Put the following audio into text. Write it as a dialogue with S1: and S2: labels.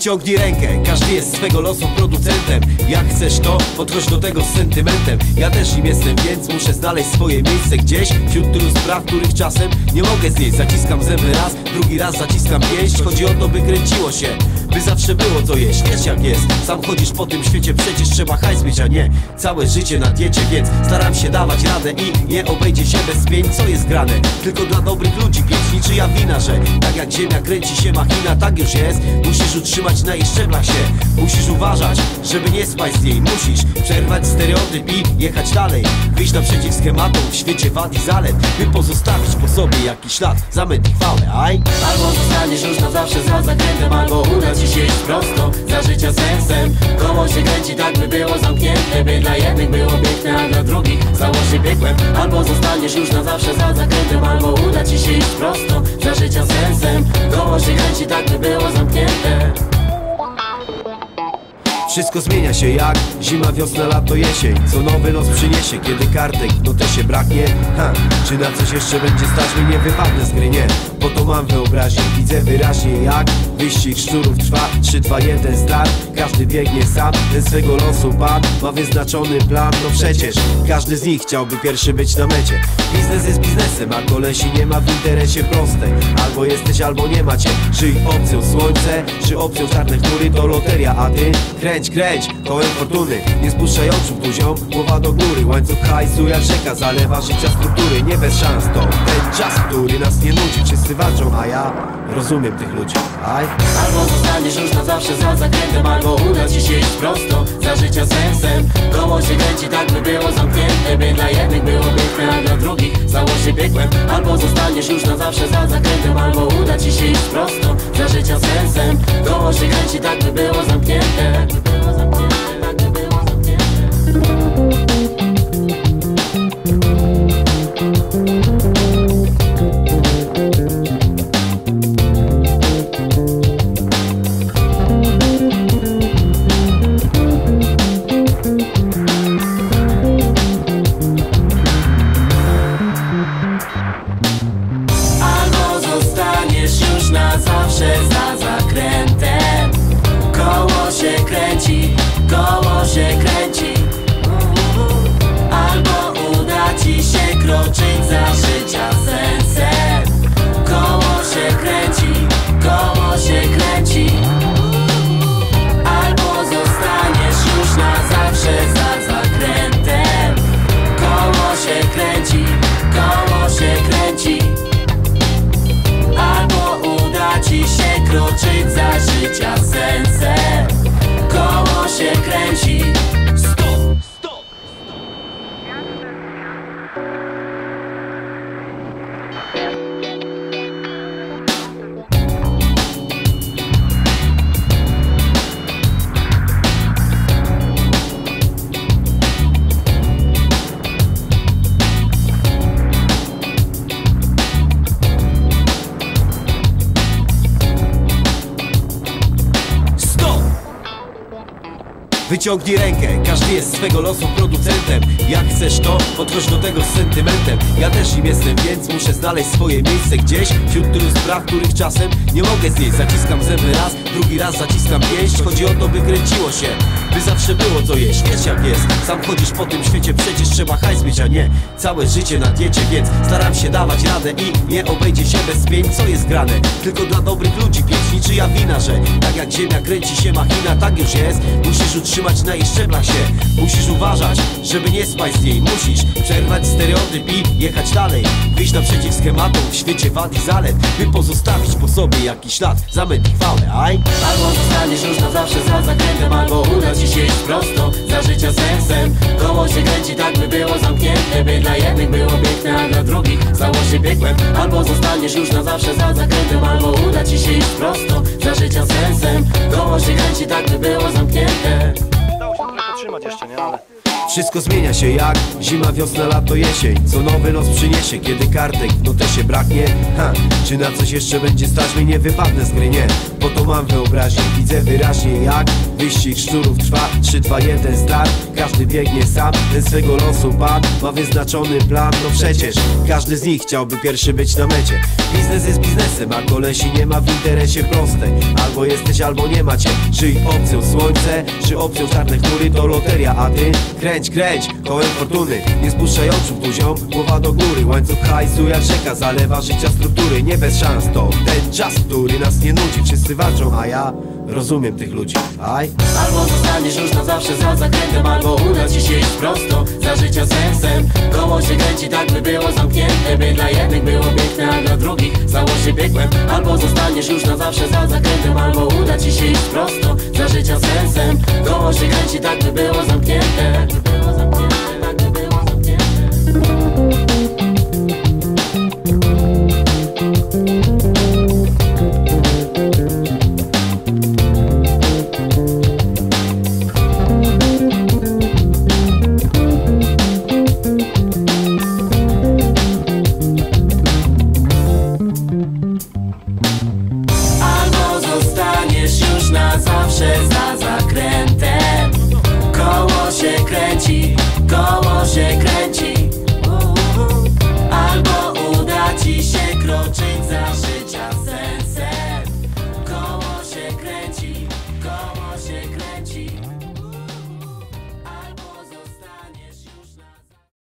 S1: Wyciągnij rękę, każdy jest swego losu producentem. Jak chcesz to, podchodź do tego z sentymentem. Ja też nim jestem, więc muszę znaleźć swoje miejsce gdzieś Wśród tylu spraw, których czasem nie mogę zjeść. Zaciskam zęby raz, drugi raz zaciskam pięść Chodzi o to, by kręciło się by zawsze było co jeść, wiesz jak jest. Sam chodzisz po tym świecie, przecież trzeba hajs mieć, a nie Całe życie na diecie, więc staram się dawać radę I nie obejdzie się bez pień, co jest grane. Tylko dla dobrych ludzi, pięć niczyja wina, że Tak jak ziemia kręci się machina, tak już jest. Musisz utrzymać na jej szczeblach się. Musisz uważać, żeby nie spać z niej. Musisz przerwać stereotyp i jechać dalej. Wyjść naprzeciw schematom w świecie wad i zalet. By pozostawić po sobie jakiś ślad, zamęt chwałę, aj.
S2: Albo zawsze za zakrętem Albo uda ci się iść prosto, za życia sensem. Koło się kręci tak by było zamknięte By dla jednych było piękne, a dla drugich stało się piekłem. Albo zostaniesz już na zawsze za zakrętem Albo uda ci się iść
S1: Wszystko zmienia się jak zima, wiosna, lato, jesień. Co nowy los przyniesie, kiedy kartek no też się braknie. Ha, Czy na coś jeszcze będzie stać? Mnie, nie wypadnę z gry, nie. Bo to mam wyobraźnię, widzę wyraźnie jak Wyścig szczurów trwa, 3, 2, 1 start. Każdy biegnie sam, ten swego losu pan Ma wyznaczony plan, no przecież Każdy z nich chciałby pierwszy być na mecie. Biznes jest biznesem, a kolesi nie ma w interesie proste Albo jesteś, albo nie macie. Żyj opcją słońce, czy opcją czarne chmury To loteria, a ty kręć, kręć Kołem fortuny, nie spuszczaj buzią Głowa do góry, łańcuch hajsu jak rzeka Zalewa życia struktury, nie bez szans To ten czas, który nas nie nudzi Wszyscy walczą, a ja rozumiem tych ludzi. Aj,
S2: Albo zostaniesz już na zawsze za zakrętem Albo uda ci się iść prosto, za życia sensem. Koło się kręci tak by było zamknięte By dla jednych było piękne, a dla drugich stało się piekłem. Albo zostaniesz już na zawsze za zakrętem Albo uda ci się iść prosto, za życia sensem. Koło się kręci tak by było na życia sensem
S1: Wyciągnij rękę, każdy jest swego losu producentem. Jak chcesz to, podchodź do tego z sentymentem. Ja też nim jestem, więc muszę znaleźć swoje miejsce gdzieś. Wśród tylu spraw, których czasem nie mogę zjeść. Zaciskam zęby raz, drugi raz zaciskam pięść Chodzi o to, by kręciło się, by zawsze było co jeść Wiesz jak jest, sam chodzisz po tym świecie, przecież trzeba hajs mieć, a nie Całe życie na diecie, więc staram się dawać radę I nie obejdzie się bez pień, co jest grane. Tylko dla dobrych ludzi, pięć niczyja wina, że Tak jak ziemia kręci się machina, tak już jest. Musisz utrzymać na jej szczeblach się. Musisz uważać, żeby nie spać z niej. Musisz przerwać stereotyp i jechać dalej. Wyjść naprzeciw schematom w świecie wad i zalet. By pozostawić po sobie jakiś ślad, zamęt i chwałę, aj?
S2: Albo zostaniesz już na zawsze za zakrętem Albo uda się iść prosto, za życia sensem. Koło się kręci tak by było zamknięte By dla jednych było piękne, a dla drugich stało się piekłem. Albo zostaniesz już na zawsze za zakrętem Albo uda ci się iść prosto, za życia sensem. Koło się kręci tak by było zamknięte.
S3: Dało się jeszcze, nie? Ale
S1: Wszystko zmienia się jak zima, wiosna, lato, jesień. Co nowy los przyniesie, kiedy kartek też się braknie. Ha, Czy na coś jeszcze będzie stać mnie, nie wypadnę z gry, nie. Bo to mam wyobraźnię, widzę wyraźnie jak Wyścig szczurów trwa, 3, 2, 1 start. Każdy biegnie sam, ten swego losu pan Ma wyznaczony plan, no przecież Każdy z nich chciałby pierwszy być na mecie. Biznes jest biznesem, a kolesi nie ma w interesie prostej. Albo jesteś, albo nie macie. Czy opcją słońce, czy opcją czarne chmury To loteria, a ty kręć, kręć Kołem fortuny, nie spuszczaj oczu buzią Głowa do góry, łańcuch hajsu jak rzeka Zalewa życia struktury, nie bez szans To ten czas, który nas nie nudzi. Wszyscy walczą, a ja rozumiem tych ludzi. Aj.
S2: Albo zostaniesz już na zawsze za zakrętem Albo uda ci się iść prosto, za życia sensem. Koło się kręci tak by było zamknięte By dla jednych było piękne, a dla drugich stało się piekłem Albo zostaniesz już na zawsze za zakrętem Albo uda ci się iść prosto, było zamknięte, tak by było zamknięte